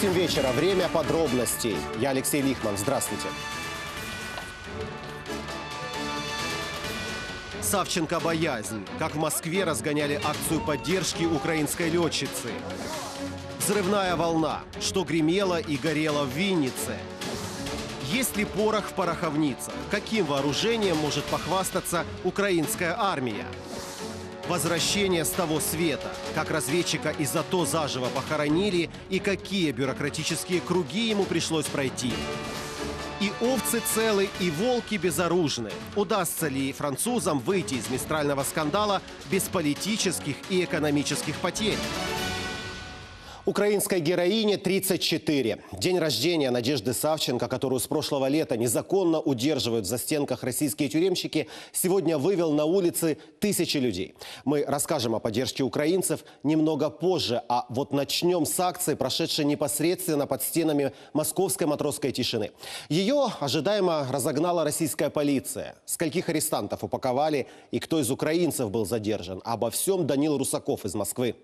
8 вечера. Время подробностей. Я Алексей Лихман. Здравствуйте. Савченко «Боязнь». Как в Москве разгоняли акцию поддержки украинской летчицы. Взрывная волна. Что гремело и горело в Виннице. Есть ли порох в пороховницах? Каким вооружением может похвастаться украинская армия? Возвращение с того света. Как разведчика из АТО заживо похоронили и какие бюрократические круги ему пришлось пройти. И овцы целы, и волки безоружны. Удастся ли французам выйти из мистрального скандала без политических и экономических потерь? Украинской героине 34. День рождения Надежды Савченко, которую с прошлого лета незаконно удерживают в застенках российские тюремщики, сегодня вывел на улицы тысячи людей. Мы расскажем о поддержке украинцев немного позже, а вот начнем с акции, прошедшей непосредственно под стенами московской матросской тишины. Ее ожидаемо разогнала российская полиция. Скольких арестантов упаковали и кто из украинцев был задержан? Обо всем Данил Русаков из Москвы.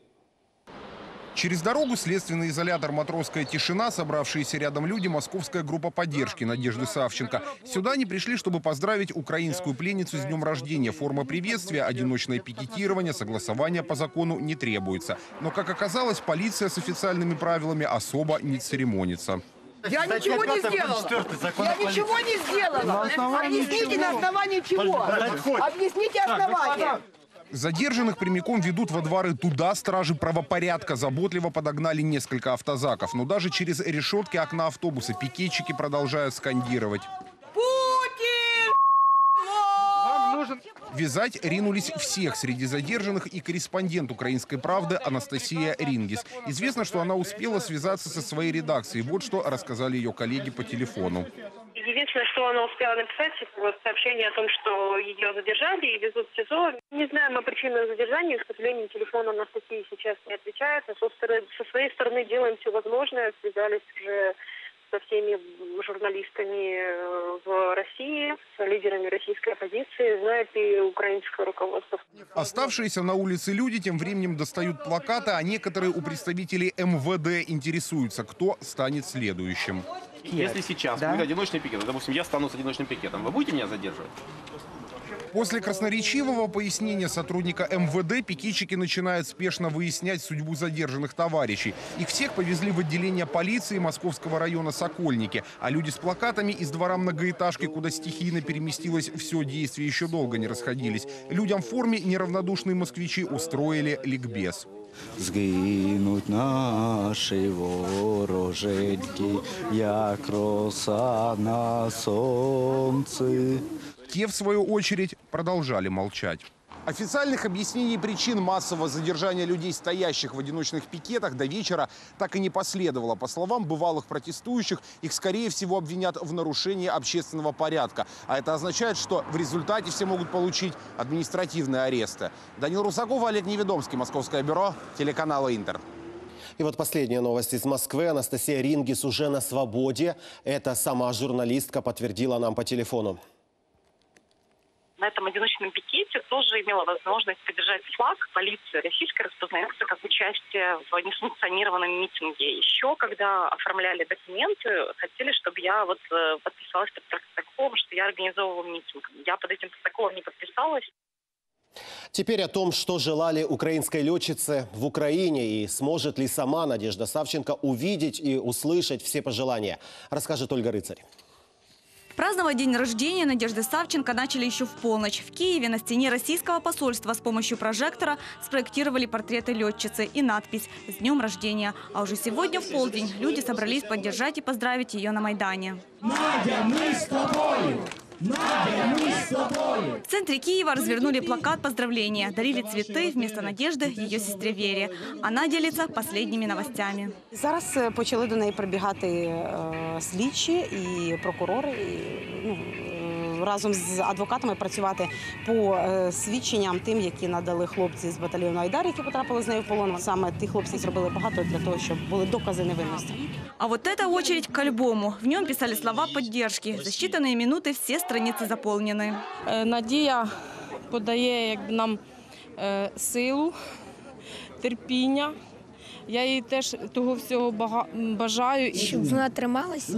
Через дорогу следственный изолятор «Матросская тишина», собравшиеся рядом люди, московская группа поддержки Надежды Савченко. Сюда они пришли, чтобы поздравить украинскую пленницу с днем рождения. Форма приветствия, одиночное пикетирование, согласование по закону не требуется. Но, как оказалось, полиция с официальными правилами особо не церемонится. Я ничего не сделала. Я ничего не сделала. Объясните на основании чего? Объясните основания. Задержанных прямиком ведут во дворы туда. Стражи правопорядка заботливо подогнали несколько автозаков. Но даже через решетки окна автобуса пикетчики продолжают скандировать. Путин! Вязать ринулись всех среди задержанных и корреспондент «Украинской правды» Анастасия Рингис. Известно, что она успела связаться со своей редакцией. Вот что рассказали ее коллеги по телефону. Единственное, что она успела написать, это вот сообщение о том, что ее задержали и везут в СИЗО. Не знаем о причинах задержания. К сожалению, телефон Анастасии сейчас не отвечает. А со, стороны, со своей стороны делаем все возможное. Связались уже со всеми журналистами э, в России, с лидерами российской оппозиции, знает и украинское руководство. Оставшиеся на улице люди тем временем достают плакаты, а некоторые у представителей МВД интересуются, кто станет следующим. Если сейчас да? будет одиночный пикет, допустим, я стану с одиночным пикетом, вы будете меня задерживать? После красноречивого пояснения сотрудника МВД пикетчики начинают спешно выяснять судьбу задержанных товарищей. Их всех повезли в отделение полиции Московского района Сокольники, а люди с плакатами из двора многоэтажки, куда стихийно переместилось все действие, еще долго не расходились. Людям в форме неравнодушные москвичи устроили ликбез. Згинуть наші вороженьки, як роса на сонці. Те, в свою очередь, продолжали молчать. Официальных объяснений причин массового задержания людей, стоящих в одиночных пикетах, до вечера так и не последовало. По словам бывалых протестующих, их, скорее всего, обвинят в нарушении общественного порядка. А это означает, что в результате все могут получить административные аресты. Данил Русаков, Олег Неведомский, Московское бюро, телеканала «Интер». И вот последняя новость из Москвы. Анастасия Рингис уже на свободе. Это сама журналистка подтвердила нам по телефону на этом одиночном пикете тоже имела возможность поддержать флаг. Полиция российская распознается как участие в несанкционированном митинге. Еще, когда оформляли документы, хотели, чтобы я вот э, подписалась под протоколом, что я организовывала митинг. Я под этим протоколом не подписалась. Теперь о том, что желали украинской летчице в Украине и сможет ли сама Надежда Савченко увидеть и услышать все пожелания, расскажет Ольга Рыцарь. Праздновать день рождения Надежды Савченко начали еще в полночь. В Киеве на стене российского посольства с помощью прожектора спроектировали портреты летчицы и надпись «С днем рождения». А уже сегодня в полдень люди собрались поддержать и поздравить ее на Майдане. Надя, мы с тобой! В центре Киева развернули плакат поздравления, дарили цветы вместо Надежды ее сестре Вере. Она делится последними новостями. Зараз почали до неї прибігати е, слідчі і прокурори. І, ну, разом з адвокатами працювати по е, свідченням тим, які надали хлопці з батальйону Айдар, які потрапили з нею в полон. Саме ті хлопці зробили багато для того, щоб були докази невинності. А вот эта очередь к альбому. В нем писали слова поддержки. За считанные минуты все страницы заполнены. Е, Надія подає якби, нам е, силу, терпіння Я їй теж того всього бага- м, бажаю. І щоб вона трималась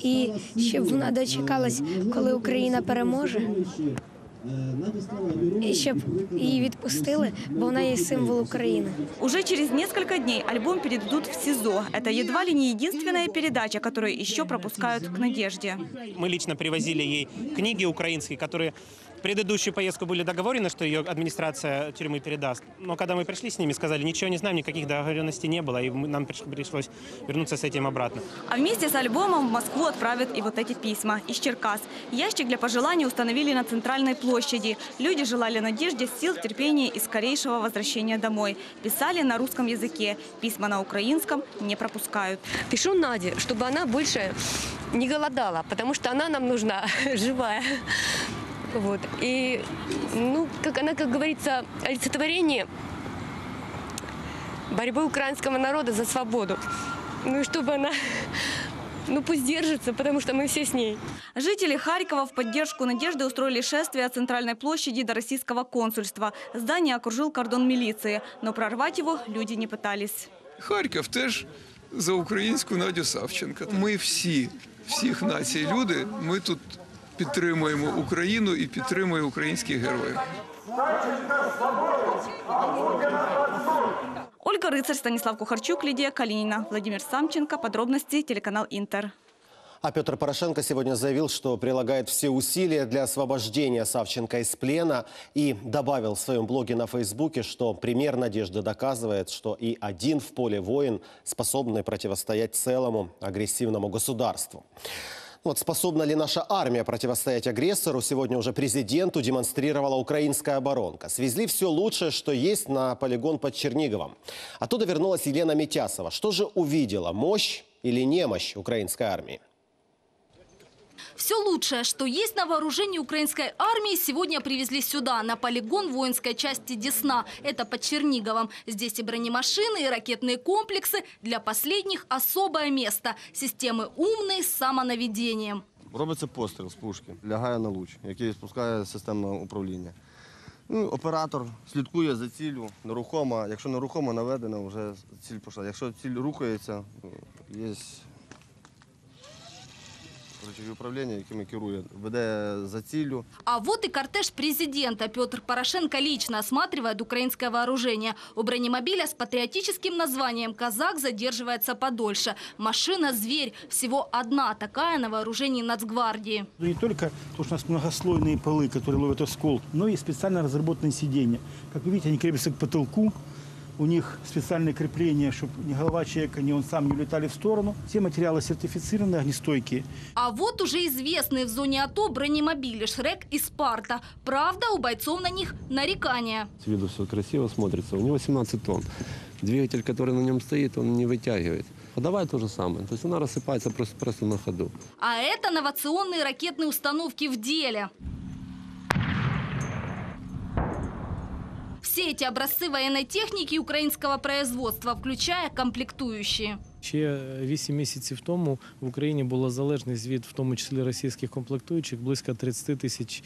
і щоб вона дочекалась, коли Україна переможе. І щоб її відпустили, бо вона є символ України. Уже через несколько дней альбом передадут в СИЗО. Это едва ли не единственная передача, которую еще пропускают к Надежде. Мы лично привозили ей книги украинские, которые в предыдущую поездку были договорены, что ее администрация тюрьмы передаст. Но когда мы пришли с ними, сказали, ничего не знаем, никаких договоренностей не было, и нам приш- пришлось вернуться с этим обратно. А вместе с альбомом в Москву отправят и вот эти письма из Черкас. Ящик для пожеланий установили на центральной площади. Люди желали Надежде сил, терпения и скорейшего возвращения домой. Писали на русском языке. Письма на украинском не пропускают. Пишу Наде, чтобы она больше не голодала, потому что она нам нужна живая. Вот. И, ну, как она, как говорится, олицетворение борьбы украинского народа за свободу. Ну и чтобы она, ну пусть держится, потому что мы все с ней. Жители Харькова в поддержку Надежды устроили шествие от центральной площади до российского консульства. Здание окружил кордон милиции, но прорвать его люди не пытались. Харків теж за українську Надю Савченка. Ми всі, всіх націй люди, ми тут підтримуємо Україну і підтримуємо українських героїв. Ольга Рыцарь, Станислав Кухарчук, Лидия Калинина, Владимир Самченко. Подробности телеканал Интер. А Петр Порошенко сегодня заявил, что прилагает все усилия для освобождения Савченко из плена и добавил в своем блоге на Фейсбуке, что пример Надежды доказывает, что и один в поле воин, способный противостоять целому агрессивному государству. Вот способна ли наша армия противостоять агрессору, сегодня уже президенту демонстрировала украинская оборонка. Свезли все лучшее, что есть на полигон под Черниговом. Оттуда вернулась Елена Митясова. Что же увидела, мощь или немощь украинской армии? Все лучшее, что есть на вооружении украинской армии, сегодня привезли сюда, на полигон воинской части Десна. Это под Черниговом. Здесь и бронемашины, и ракетные комплексы. Для последних особое место. Системы умные с самонаведением. Робиться постріл з пушки, лягає на луч, який спускає системне управління. Ну, оператор слідкує за ціллю, нерухома. Якщо нерухомо наведена, вже ціль пішла. Якщо ціль рухається, є рычаги управління, якими керує, веде за ціллю. А вот и кортеж президента. Петр Порошенко лично осматривает украинское вооружение. У бронемобиля с патриотическим названием «Казак» задерживается подольше. Машина «Зверь». Всего одна такая на вооружении Нацгвардии. Ну, Не только то, что у нас многослойные полы, которые ловят оскол, но и специально разработанные сиденья. Как вы видите, они крепятся к потолку. У них специальные крепления, чтобы ни голова человека, ни он сам не улетали в сторону. Все материалы сертифицированы, огнестойкие. А вот уже известные в зоне АТО бронемобили «Шрек» и «Спарта». Правда, у бойцов на них нарекания. С виду все красиво смотрится. У него 17 тонн. Двигатель, который на нем стоит, он не вытягивает. Подавай то же самое. То есть она рассыпается просто, просто на ходу. А это новационные ракетные установки в деле. Все эти образцы военной техники украинского производства, включая комплектующие. Ще вісім місяців тому в Україні була залежність від, в тому числі російських комплектуючих, близько 30 тисяч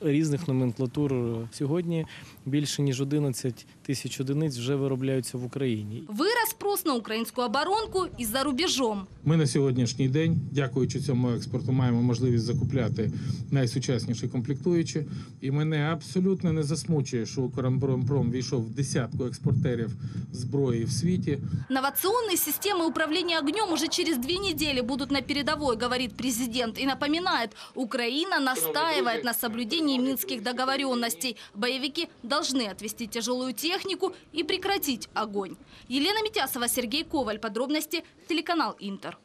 різних номенклатур. Сьогодні більше ніж 11 тисяч одиниць вже виробляються в Україні. Вирос спрос на українську оборонку і за рубежом. Ми на сьогоднішній день, дякуючи цьому експорту, маємо можливість закупляти найсучасніші комплектуючі. І мене абсолютно не засмучує, що Укроборонпром війшов в десятку експортерів зброї в світі. Новационные системы управления огнем уже через две недели будут на передовой, говорит президент. И напоминает, Украина настаивает на соблюдении минских договоренностей. Боевики должны отвести тяжелую технику и прекратить огонь. Елена Митясова, Сергей Коваль. Подробности телеканал Интер.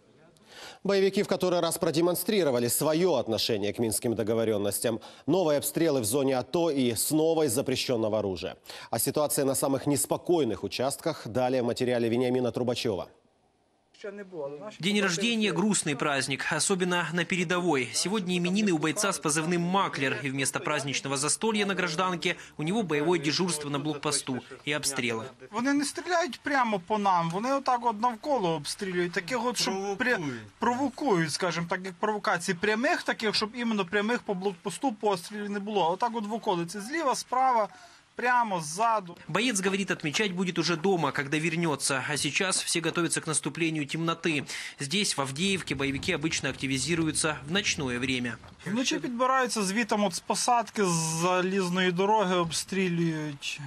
Боевики в который раз продемонстрировали свое отношение к минским договоренностям. Новые обстрелы в зоне АТО и снова из запрещенного оружия. О ситуации на самых неспокойных участках далее в материале Вениамина Трубачева. День рождения – грустный праздник, особенно на передовой. Сегодня именины у бойца с позывным «Маклер», и вместо праздничного застолья на гражданке у него боевое дежурство на блокпосту і обстріли. Вони не стріляють прямо по нам, вони отак от навколо обстрілюють, таких от, щоб провокують, провокують скажімо так, як провокації прямих таких, щоб іменно прямих по блокпосту пострілів не було. Отак от в околиці, зліва, справа, прямо сзаду. Боец говорит, отмечать будет уже дома, когда вернется. А сейчас все готовятся к наступлению темноты. Здесь, в Авдеевке, боевики обычно активизируются в ночное время. Вночі підбираються звітом от з посадки з залізної дороги, обстрілюють.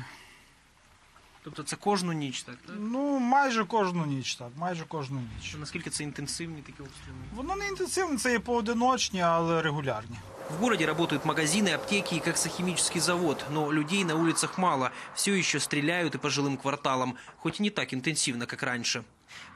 Тобто це кожну ніч, так? Ну, майже кожну ніч, так, майже кожну ніч. Наскільки це інтенсивні такі обстріли? Воно не інтенсивне, це є поодиночні, але регулярні. В городе работают магазины, аптеки и коксохимический завод, но людей на улицах мало. Все еще стреляют и по жилым кварталам, хоть и не так интенсивно, как раньше.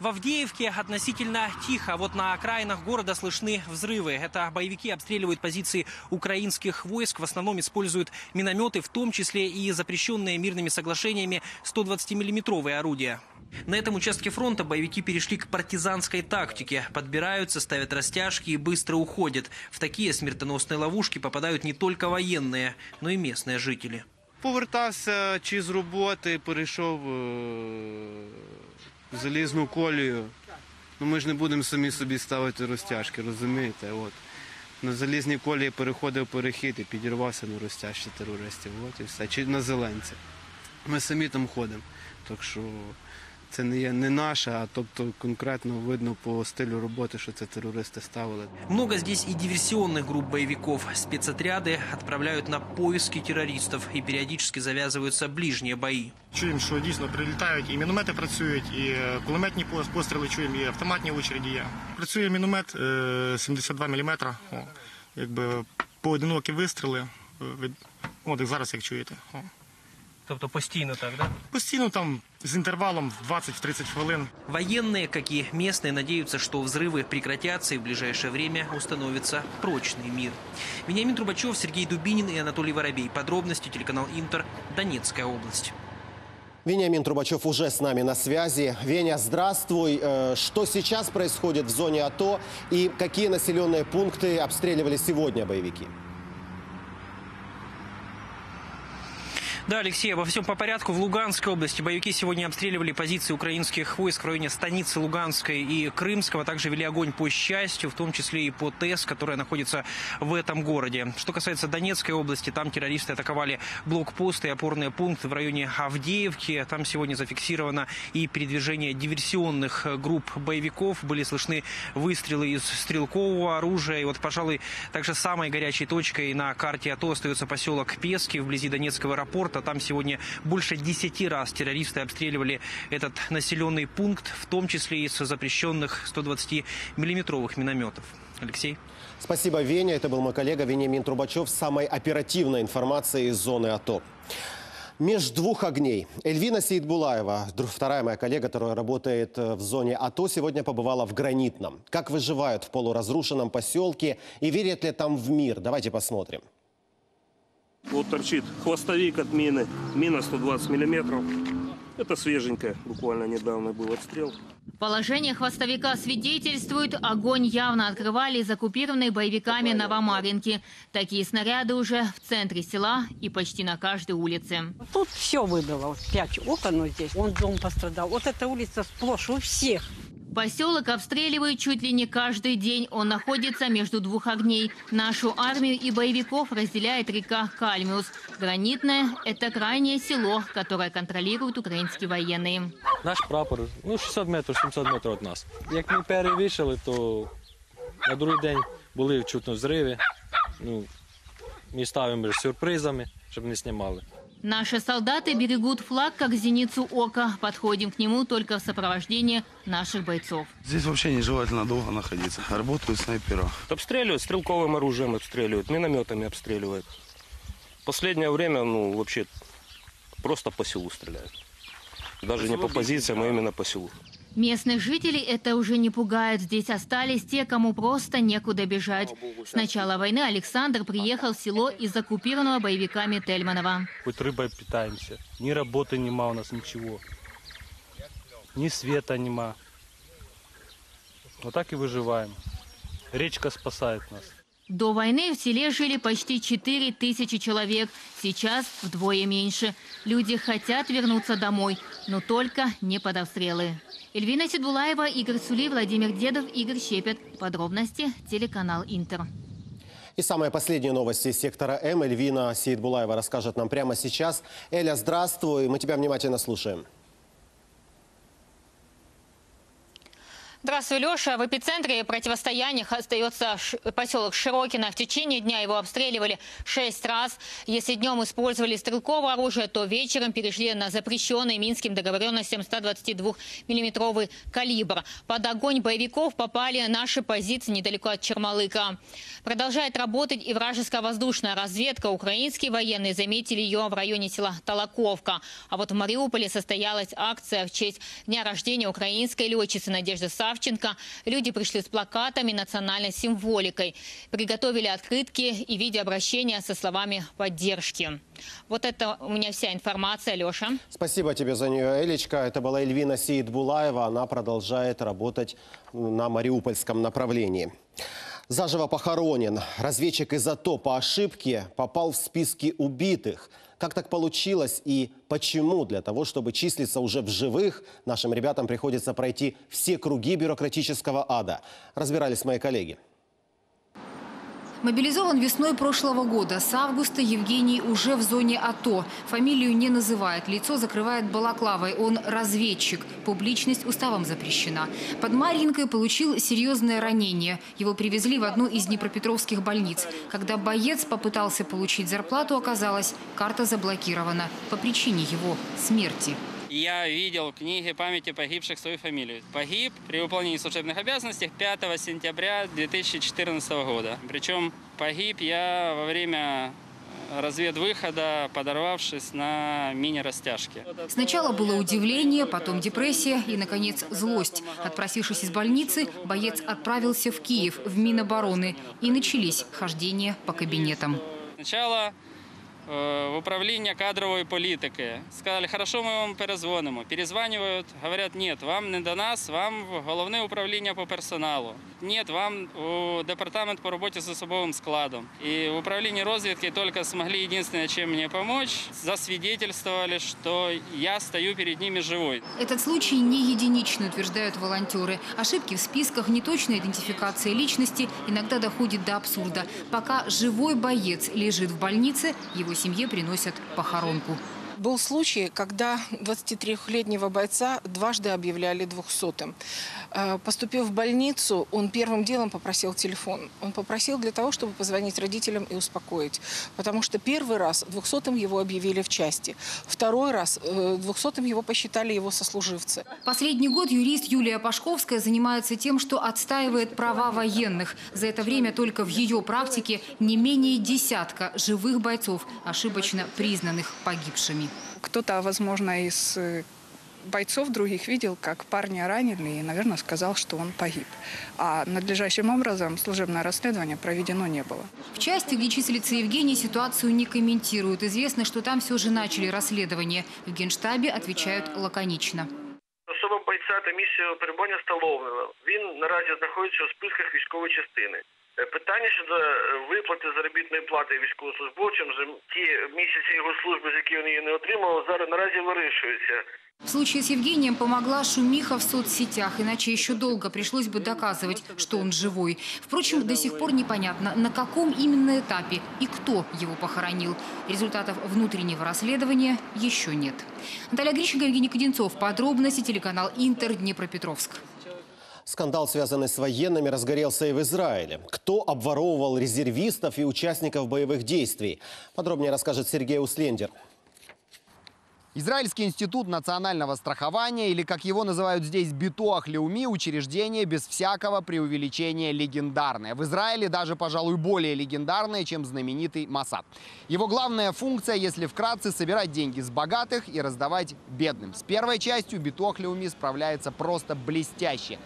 В Авдеевке относительно тихо, вот на окраинах города слышны взрывы. Это боевики обстреливают позиции украинских войск, в основном используют минометы, в том числе и запрещенные мирными соглашениями 120-миллиметровые орудия. На этом участке фронта боевики перешли к партизанской тактике. Подбираются, ставят растяжки и быстро уходят. В такие смертоносные ловушки попадают не только военные, но и местные жители. Повертався чи з роботи, перейшов е, в залізну колію. Ну ми ж не будемо самі собі ставити розтяжки, розумієте? От. На залізній колії переходив перехід і підірвався на розтяжці терористів. От і все. Чи на зеленці. Ми самі там ходимо. Так що це не є не наше, а тобто конкретно видно по стилю роботи, що це терористи ставили. Много здесь и диверсионных групп боевиков. Спецотряды отправляют на поиски террористов и периодически завязываются ближние бои. Чуємо, що дійсно прилітають, і міномети працюють, і е, кулеметні пос- постріли чуємо, і автоматні очереді є. Працює міномет е, 72 мм, о, якби поодинокі вистріли, е, від, от як зараз, як чуєте. О. Тобто постійно так, да? Постійно там з інтервалом в 20-30 хвилин. Военные, как и местные, надеются, что взрывы прекратятся и в ближайшее время установится прочный мир. Вениамин Трубачев, Сергей Дубинин и Анатолий Воробей. Подробности телеканал Интер, Донецкая область. Вениамин Трубачев уже с нами на связи. Веня, здравствуй. Э, Что сейчас происходит в зоне АТО и какие населенные пункты обстреливали сегодня боевики? Да, Алексей, обо всем по порядку. В Луганской области боевики сегодня обстреливали позиции украинских войск в районе станицы Луганской и Крымского. Также вели огонь по счастью, в том числе и по ТЭС, которая находится в этом городе. Что касается Донецкой области, там террористы атаковали блокпосты и опорные пункты в районе Авдеевки. Там сегодня зафиксировано и передвижение диверсионных групп боевиков. Были слышны выстрелы из стрелкового оружия. И вот, пожалуй, также самой горячей точкой на карте АТО остается поселок Пески вблизи Донецкого аэропорта. Там сегодня больше 10 раз террористы обстреливали этот населенный пункт, в том числе из запрещенных 120-миллиметровых минометов. Алексей? Спасибо, Веня. Это был мой коллега Вениамин Трубачев с самой оперативной информацией из зоны АТО. Меж двух огней. Эльвина Сейдбулаева, вторая моя коллега, которая работает э, в зоне АТО, сегодня побывала в Гранитном. Как выживают в полуразрушенном поселке и верят ли там в мир? Давайте посмотрим. Вот торчит хвостовик от мины, мина 120 миллиметров. Это свеженькая, буквально недавно был отстрел. Положение хвостовика свидетельствует, огонь явно открывали из оккупированной боевиками Новомаринки. Такие снаряды уже в центре села и почти на каждой улице. Тут все выбило. Пять окон вот здесь. Вон дом пострадал. Вот эта улица сплошь у всех. Поселок обстреливают чуть ли не каждый день. Он находится между двух огней. Нашу армию и боевиков разделяет река Кальмиус. Гранитное – это крайнее село, которое контролируют украинские военные. Наш прапор ну 600 метрів, 700 метрів від нас. Як ми перевішали, то на другий день були чутно взриви. Ну, ми ставимо сюрпризами, щоб не знімали. Наши солдаты берегут флаг, как зеницу ока. Подходим к нему только в сопровождении наших бойцов. Здесь вообще нежелательно долго находиться. Работают снайпера. Обстреливают, стрелковым оружием обстреливают, минометами обстреливают. Последнее время, ну, вообще, просто по селу стреляют. Даже не по позициям, а именно по селу. Местных жителей это уже не пугает. Здесь остались те, кому просто некуда бежать. С начала войны Александр приехал в село из оккупированного боевиками Тельманова. Хоть рыбой питаемся. Ни работы нема у нас, ничего. Ни света нема. Вот так и выживаем. Речка спасает нас. До войны в селе жили почти 4 тысячи человек. Сейчас вдвое меньше. Люди хотят вернуться домой, но только не под обстрелы. Эльвина Сидбулаева, Игорь Сули, Владимир Дедов, Игорь Щепет. Подробности телеканал Интер. И самые последние новости из сектора М Эльвина Сеидбулаева расскажет нам прямо сейчас. Эля, здравствуй, мы тебя внимательно слушаем. Здравствуй, Леша. В эпицентре противостояния остается поселок Широкино. В течение дня его обстреливали шесть раз. Если днем использовали стрелковое оружие, то вечером перешли на запрещенный Минским договоренностям 122-миллиметровый калибр. Под огонь боевиков попали наши позиции недалеко от Чермалыка. Продолжает работать и вражеская воздушная разведка. Украинские военные заметили ее в районе села Толоковка. А вот в Мариуполе состоялась акция в честь дня рождения украинской летчицы Надежды Савченко Савченко. Люди пришли с плакатами, национальной символикой. Приготовили открытки и видеообращения со словами поддержки. Вот это у меня вся информация, Леша. Спасибо тебе за нее, Элечка. Это была Эльвина Сеидбулаева. Она продолжает работать на Мариупольском направлении. Заживо похоронен. Разведчик из АТО по ошибке попал в списки убитых. Как так получилось и почему для того, чтобы числиться уже в живых, нашим ребятам приходится пройти все круги бюрократического ада? Разбирались мои коллеги. Мобилизован весной прошлого года. С августа Евгений уже в зоне АТО. Фамилию не называет, лицо закрывает балаклавой. Он разведчик. Публичность уставом запрещена. Под Марьинкой получил серьезное ранение. Его привезли в одну из днепропетровских больниц. Когда боец попытался получить зарплату, оказалось, карта заблокирована по причине его смерти я видел в книге памяти погибших свою фамилию. Погиб при выполнении служебных обязанностей 5 сентября 2014 года. Причем погиб я во время разведвыхода, подорвавшись на мини-растяжке. Сначала было удивление, потом депрессия и, наконец, злость. Отпросившись из больницы, боец отправился в Киев, в Минобороны. И начались хождения по кабинетам. Сначала Э, в управління кадрової політики. Сказали, хорошо, ми вам перезвонимо. Перезванюють, говорять, ні, вам не до нас, вам в головне управління по персоналу. Ні, вам у департамент по роботі з особовим складом. І в управлінні розвідки тільки змогли єдине, чим мені допомогти, засвидетельствовали, що я стою перед ними живой. Этот случай не единичный, утверждают волонтеры. Ошибки в списках, неточная идентификация личности иногда доходит до абсурда. Пока живой боец лежит в больнице, его семье приносят похоронку. Был случай, когда 23-летнего бойца дважды объявляли двухсотым. Э, поступив в больницу, он первым делом попросил телефон. Он попросил для того, чтобы позвонить родителям и успокоить. Потому что первый раз двухсотым его объявили в части. Второй раз э, двухсотым его посчитали его сослуживцы. Последний год юрист Юлия Пашковская занимается тем, что отстаивает права военных. За это время только в ее практике не менее десятка живых бойцов, ошибочно признанных погибшими Кто-то, возможно, из э, бойцов других видел, как парня ранили и, наверное, сказал, что он погиб. А надлежащим образом служебное расследование проведено не было. В части, где числится Евгений, ситуацию не комментируют. Известно, что там все же начали расследование. В Генштабе отвечают лаконично. Особа бойця та місію перебування встановлено. Він наразі знаходиться у списках військової частини. Е, питання щодо е, виплати заробітної плати військовослужбовцям за ті місяці його служби, з які він її не отримав, зараз наразі вирішується. В случае с Евгением помогла шумиха в соцсетях, иначе еще долго пришлось бы доказывать, что он живой. Впрочем, до сих пор непонятно, на каком именно этапе и кто его похоронил. Результатов внутреннего расследования еще нет. Наталья Грищенко, Евгений Кудинцов. Подробности телеканал Интер, Днепропетровск. Скандал, связанный с военными, разгорелся и в Израиле. Кто обворовывал резервистов и участников боевых действий? Подробнее расскажет Сергей Услендер. Израильский институт национального страхования, или как его называют здесь Битуах Леуми, учреждение без всякого преувеличения легендарное. В Израиле даже, пожалуй, более легендарное, чем знаменитый Масад. Его главная функция, если вкратце, собирать деньги с богатых и раздавать бедным. С первой частью Битуах Леуми справляется просто блестяще.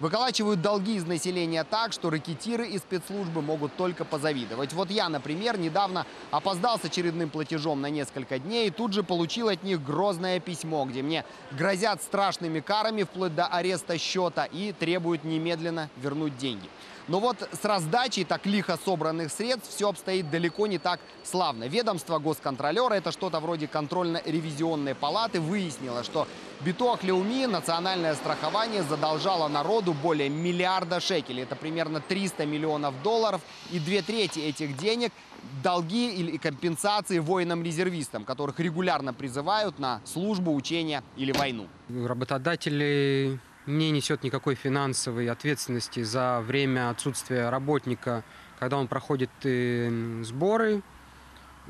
Выколачивают долги из населения так, что ракетиры и спецслужбы могут только позавидовать. Вот я, например, недавно опоздал с очередным платежом на несколько дней и тут же получил от них грозное письмо, где мне грозят страшными карами вплоть до ареста счета и требуют немедленно вернуть деньги. Но вот с раздачей так лихо собранных средств все обстоит далеко не так славно. Ведомство госконтролера, это что-то вроде контрольно-ревизионной палаты, выяснило, что Битуах Леуми, национальное страхование, задолжало народу более миллиарда шекелей. Это примерно 300 миллионов долларов. И две трети этих денег – долги или компенсации воинам-резервистам, которых регулярно призывают на службу, учения или войну. Работодатели не несет никакой финансовой ответственности за время отсутствия работника, когда он проходит э, сборы.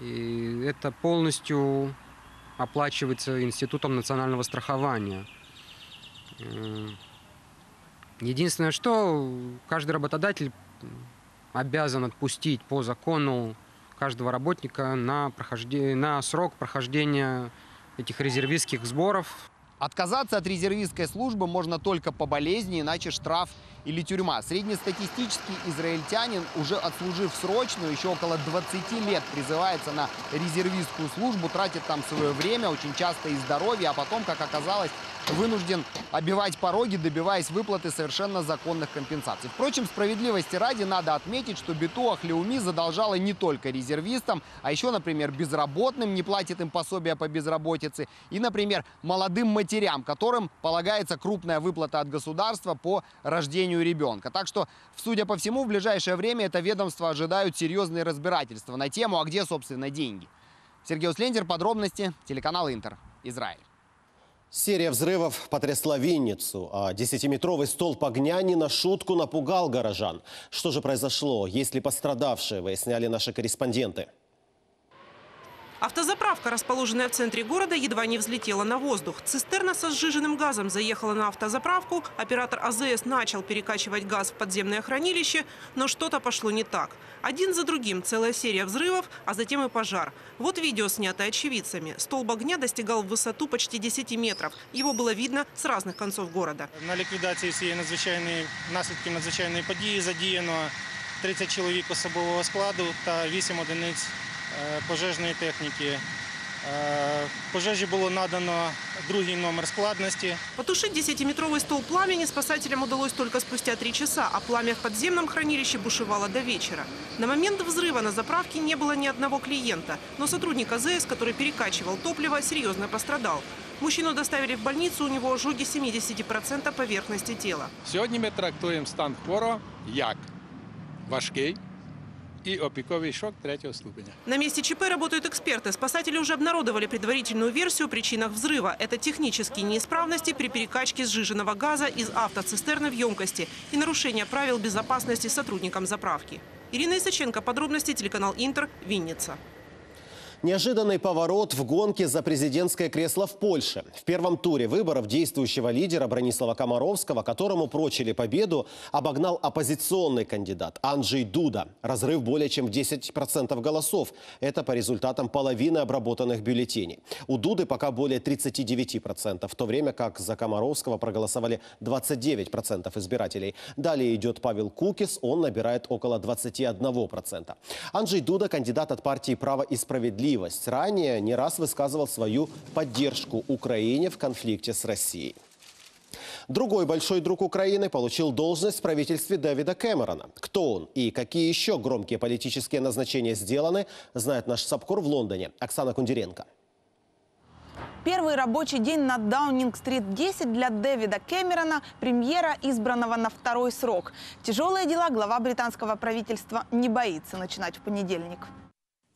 И это полностью оплачивается Институтом национального страхования. Э, Единственное, что каждый работодатель обязан отпустить по закону каждого работника на, прохождение, на срок прохождения этих резервистских сборов. Отказаться от резервистской службы можно только по болезни, иначе штраф или тюрьма. Среднестатистический израильтянин, уже отслужив срочную, еще около 20 лет призывается на резервистскую службу, тратит там свое время, очень часто и здоровье, а потом, как оказалось, вынужден обивать пороги, добиваясь выплаты совершенно законных компенсаций. Впрочем, справедливости ради надо отметить, что Битуах Леуми задолжала не только резервистам, а еще, например, безработным, не платит им пособия по безработице, и, например, молодым матерям, которым полагается крупная выплата от государства по рождению ребенка. Так что, судя по всему, в ближайшее время это ведомство ожидают серьезные разбирательства на тему, а где, собственно, деньги. Сергей Услендер, подробности, телеканал Интер, Израиль. Серия взрывов потрясла Винницу, а десятиметровый столб огня не на шутку напугал горожан. Что же произошло? Есть ли пострадавшие? Выясняли наши корреспонденты. Автозаправка, расположенная в центре города, едва не взлетела на воздух. Цистерна со сжиженным газом заехала на автозаправку. Оператор АЗС начал перекачивать газ в подземное хранилище, но что-то пошло не так. Один за другим целая серия взрывов, а затем и пожар. Вот видео, снятое очевидцами. Столб огня достигал в высоту почти 10 метров. Его было видно с разных концов города. На ліквідації цієї надзвичайної наслідків надзвичайної події задіяно 30 чоловік особового складу та 8 одиниць е, пожежної техніки. Е, Пожежі було надано другий номер складності. Потушить 10-метровый столб пламени спасателям удалось только спустя три часа, а пламя в подземном хранилище бушевало до вечера. На момент взрыва на заправке не было ни одного клиента, но сотрудник АЗС, который перекачивал топливо, серьезно пострадал. Мужчину доставили в больницу, у него ожоги 70% поверхности тела. Сьогодні ми трактуємо стан хворого як важкий і опіковий шок третього ступеня. На месте ЧП работают эксперты. Спасатели уже обнародовали предварительную версию о причинах взрыва. Это технические неисправности при перекачке сжиженного газа из автоцистерны в емкости и нарушение правил безопасности сотрудникам заправки. Ирина Исаченко, подробности, телеканал Интер, Винница. Неожиданный поворот в гонке за президентское кресло в Польше. В первом туре выборов действующего лидера Бронислава Комаровского, которому прочили победу, обогнал оппозиционный кандидат Анджей Дуда. Разрыв более чем в 10% голосов. Это по результатам половины обработанных бюллетеней. У Дуды пока более 39%, в то время как за Комаровского проголосовали 29% избирателей. Далее идет Павел Кукис, он набирает около 21%. Анджей Дуда – кандидат от партии «Право и справедливость». Ранее не раз высказывал свою поддержку Украине в конфликте с Россией. Другой большой друг Украины получил должность в правительстве Дэвида Кэмерона. Кто он и какие еще громкие политические назначения сделаны, знает наш САПКОР в Лондоне. Оксана Кундеренко. Первый рабочий день на Даунинг-стрит 10 для Дэвида Кэмерона, премьера, избранного на второй срок. Тяжелые дела глава британского правительства не боится начинать в понедельник.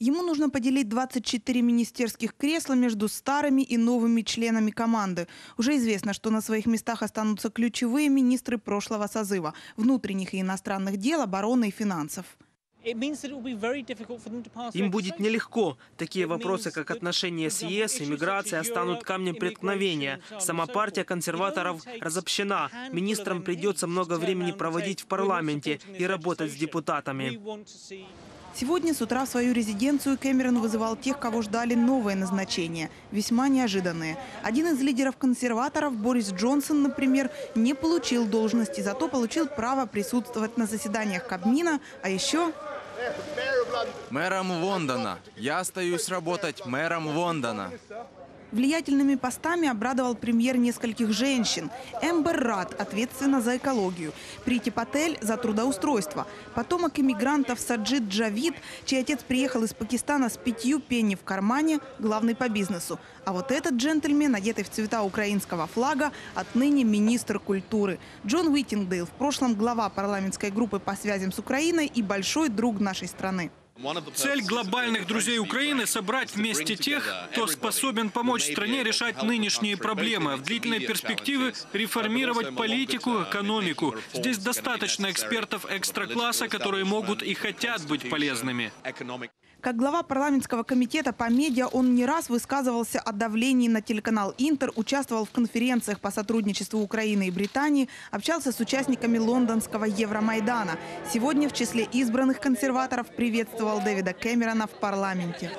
Ему нужно поделить 24 министерских кресла между старыми и новыми членами команды. Уже известно, что на своих местах останутся ключевые министры прошлого созыва – внутренних и иностранных дел, обороны и финансов. Им будет нелегко. Такие вопросы, как отношения с ЕС и миграция, станут камнем преткновения. Сама партия консерваторов разобщена. Министрам придется много времени проводить в парламенте и работать с депутатами. Сегодня с утра в свою резиденцию Кэмерон вызывал тех, кого ждали новые назначения, весьма неожиданные. Один из лидеров консерваторов, Борис Джонсон, например, не получил должности, зато получил право присутствовать на заседаниях Кабмина, а еще... Мэром Лондона. Я остаюсь работать мэром Лондона. Влиятельными постами обрадовал премьер нескольких женщин. Эмбер Рад ответственна за экологию. Прити Патель за трудоустройство. Потомок иммигрантов Саджид Джавид, чей отец приехал из Пакистана с пятью пенни в кармане, главный по бизнесу. А вот этот джентльмен, одетый в цвета украинского флага, отныне министр культуры. Джон Уиттингдейл, в прошлом глава парламентской группы по связям с Украиной и большой друг нашей страны. Цель глобальных друзей Украины – собрать вместе тех, кто способен помочь стране решать нынешние проблемы, в длительной перспективе реформировать политику, экономику. Здесь достаточно экспертов экстра-класса, которые могут и хотят быть полезными. Как глава парламентского комитета по медиа, он не раз высказывался о давлении на телеканал «Интер», участвовал в конференциях по сотрудничеству Украины и Британии, общался с участниками лондонского Евромайдана. Сегодня в числе избранных консерваторов приветствовал Дэвида Кэмерона в парламенте.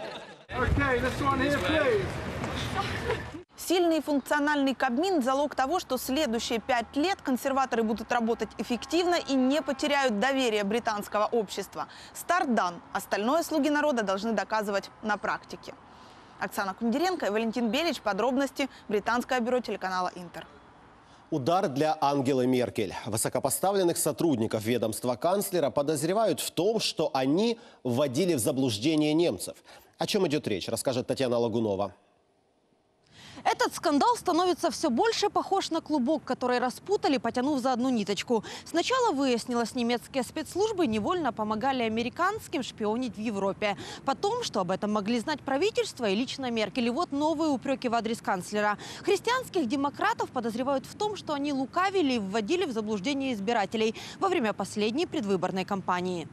Сильный функциональный Кабмин – залог того, что следующие пять лет консерваторы будут работать эффективно и не потеряют доверие британского общества. Старт дан. Остальное слуги народа должны доказывать на практике. Оксана Кундеренко и Валентин Белич. Подробности. Британское бюро телеканала «Интер». Удар для Ангелы Меркель. Высокопоставленных сотрудников ведомства канцлера подозревают в том, что они вводили в заблуждение немцев. О чем идет речь, расскажет Татьяна Лагунова. Этот скандал становится все больше похож на клубок, который распутали, потянув за одну ниточку. Сначала выяснилось, немецкие спецслужбы невольно помогали американским шпионить в Европе. Потом, что об этом могли знать правительство и лично Меркель. И вот новые упреки в адрес канцлера. Христианских демократов подозревают в том, что они лукавили и вводили в заблуждение избирателей во время последней предвыборной кампании.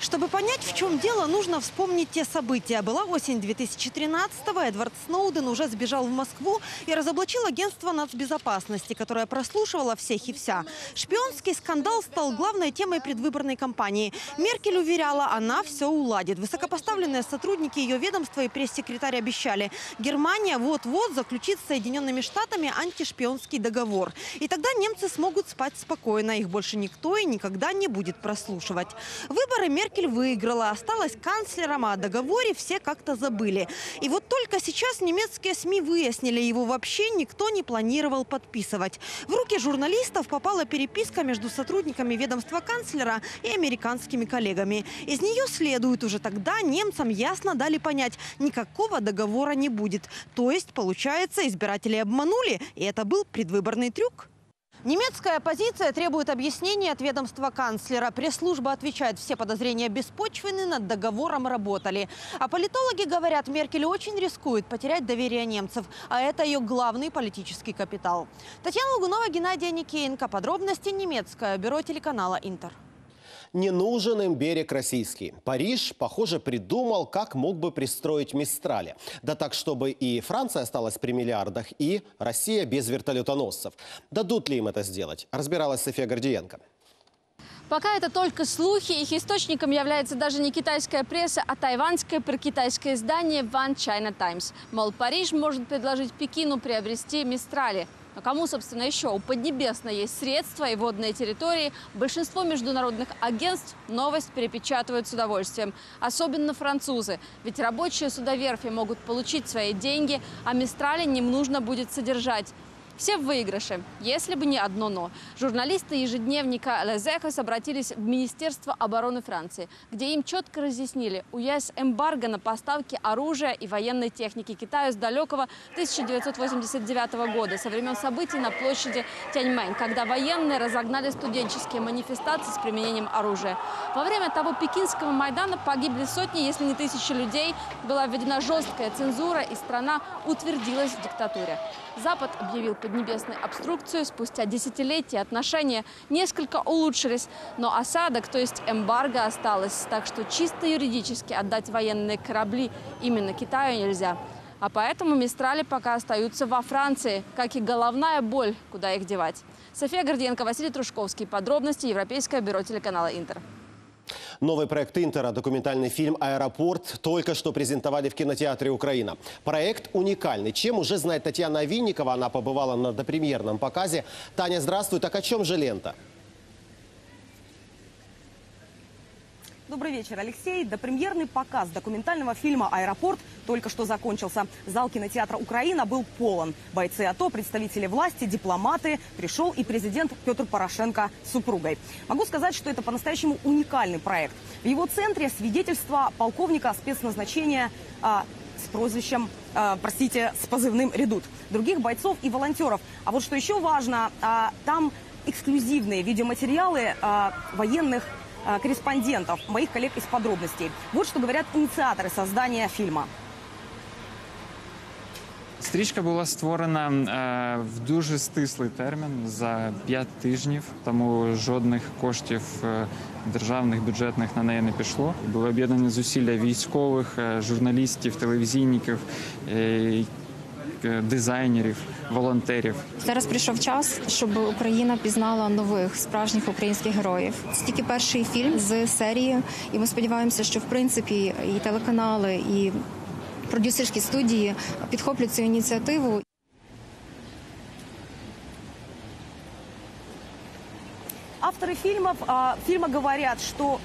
Чтобы понять, в чем дело, нужно вспомнить те события. Была осень 2013-го, Эдвард Сноуден уже сбежал в Москву и разоблачил агентство нацбезопасности, которое прослушивало всех и вся. Шпионский скандал стал главной темой предвыборной кампании. Меркель уверяла, она все уладит. Высокопоставленные сотрудники ее ведомства и пресс-секретарь обещали, Германия вот-вот заключит с Соединенными Штатами антишпионский договор. И тогда немцы смогут спать спокойно. Их больше никто и никогда не будет прослушивать. Выборы Меркель Меркель выиграла, осталась канцлером, а о договоре все как-то забыли. И вот только сейчас немецкие СМИ выяснили, его вообще никто не планировал подписывать. В руки журналистов попала переписка между сотрудниками ведомства канцлера и американскими коллегами. Из нее следует уже тогда немцам ясно дали понять, никакого договора не будет. То есть, получается, избиратели обманули, и это был предвыборный трюк. Немецкая оппозиция требует объяснений от ведомства канцлера. Пресс-служба отвечает, все подозрения беспочвены, над договором работали. А политологи говорят, Меркель очень рискует потерять доверие немцев. А это ее главный политический капитал. Татьяна Лугунова, Геннадий Аникеенко. Подробности немецкое бюро телеканала «Интер». Не нужен им берег российский. Париж, похоже, придумал, как мог бы пристроить Мистрали. Да так, чтобы и Франция осталась при миллиардах, и Россия без вертолетоносцев. Дадут ли им это сделать? Разбиралась София Гордиенко. Пока это только слухи, их источником является даже не китайская пресса, а тайваньское прокитайское издание One China Times. Мол, Париж может предложить Пекину приобрести Мистрали – но кому, собственно, еще? У Поднебесной есть средства и водные территории. Большинство международных агентств новость перепечатывают с удовольствием. Особенно французы. Ведь рабочие судоверфи могут получить свои деньги, а Мистрали не нужно будет содержать. Все в выигрыше, если бы не одно «но». Журналисты ежедневника «Лезехос» обратились в Министерство обороны Франции, где им четко разъяснили, у ЕС эмбарго на поставки оружия и военной техники Китаю с далекого 1989 года, со времен событий на площади Тяньмэнь, когда военные разогнали студенческие манифестации с применением оружия. Во время того пекинского Майдана погибли сотни, если не тысячи людей, была введена жесткая цензура, и страна утвердилась в диктатуре. Запад объявил поднебесной обструкцию. Спустя десятилетия отношения несколько улучшились, но осадок, то есть эмбарго, осталось. Так что чисто юридически отдать военные корабли именно Китаю нельзя. А поэтому Мистрали пока остаются во Франции, как и головная боль, куда их девать. София Горденко, Василий Трушковский. Подробности Европейское бюро телеканала «Интер». Новый проект Интера, документальный фильм «Аэропорт», только что презентовали в кинотеатре «Украина». Проект уникальный. Чем уже знает Татьяна Винникова, она побывала на допремьерном показе. Таня, здравствуй. Так о чем же лента? Добрый вечер, Алексей. Допремьерный показ документального фильма «Аэропорт» только что закончился. Зал кинотеатра «Украина» был полон. Бойцы АТО, представители власти, дипломаты. Пришел и президент Петр Порошенко с супругой. Могу сказать, что это по-настоящему уникальный проект. В его центре свидетельство полковника спецназначения а, с прозвищем, э, простите, с позывным «Редут», других бойцов и волонтеров. А вот что еще важно, э, там эксклюзивные видеоматериалы э, военных корреспондентов, моих коллег из подробностей. Вот что говорят инициаторы создания фильма. Стрічка була створена е, в дуже стислий термін за 5 тижнів, тому жодних коштів е, державних бюджетних на неї не пішло. Були об'єднані зусилля військових, е, журналістів, телевізійників, е, е, дизайнерів, волонтерів. Зараз прийшов час, щоб Україна пізнала нових справжніх українських героїв. Це тільки перший фільм з серії, і ми сподіваємося, що в принципі і телеканали, і продюсерські студії підхоплять цю ініціативу. Авторы фильмов, фильма говорят, что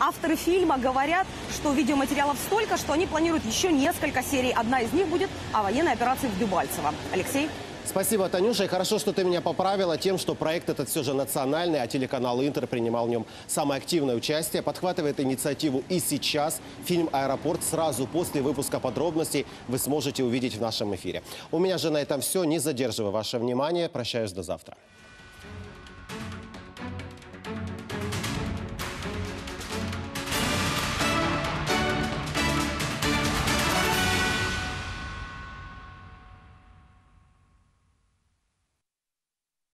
авторы фильма говорят, что видеоматериалов столько, что они планируют еще несколько серий. Одна из них будет о военной операции в Дебальцево. Алексей? Спасибо, Танюша. И хорошо, что ты меня поправила тем, что проект этот все же национальный, а телеканал «Интер» принимал в нем самое активное участие. Подхватывает инициативу и сейчас. Фильм «Аэропорт» сразу после выпуска подробностей вы сможете увидеть в нашем эфире. У меня же на этом все. Не задерживаю ваше внимание. Прощаюсь до завтра.